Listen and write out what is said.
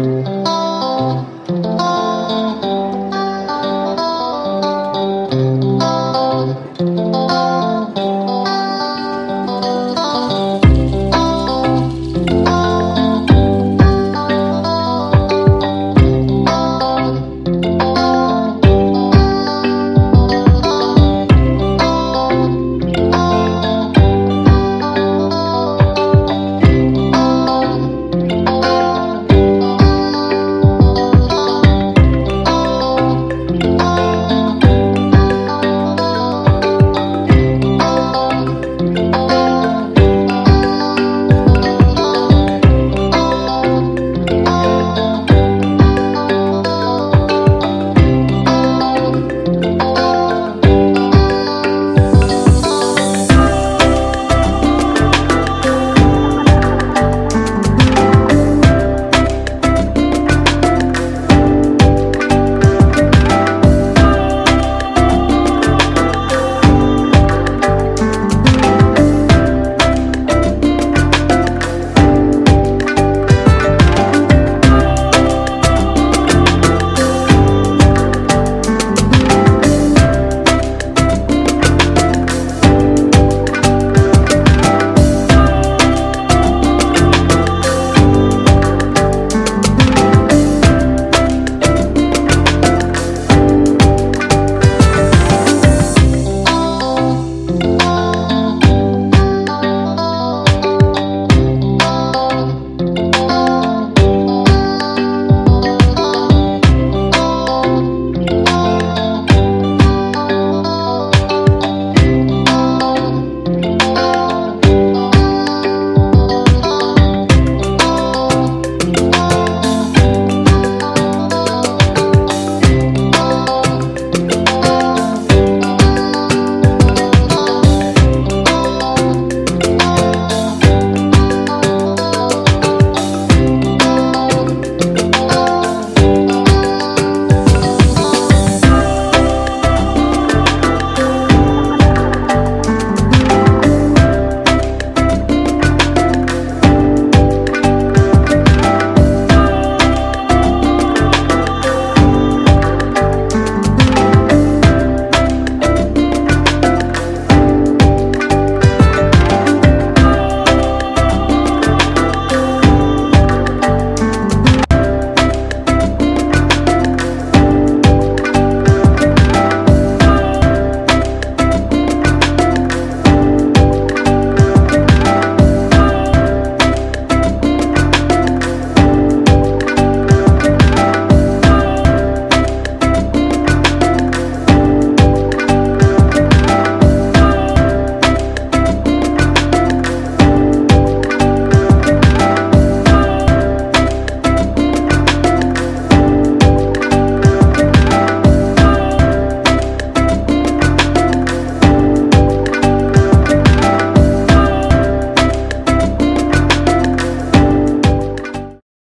Bye.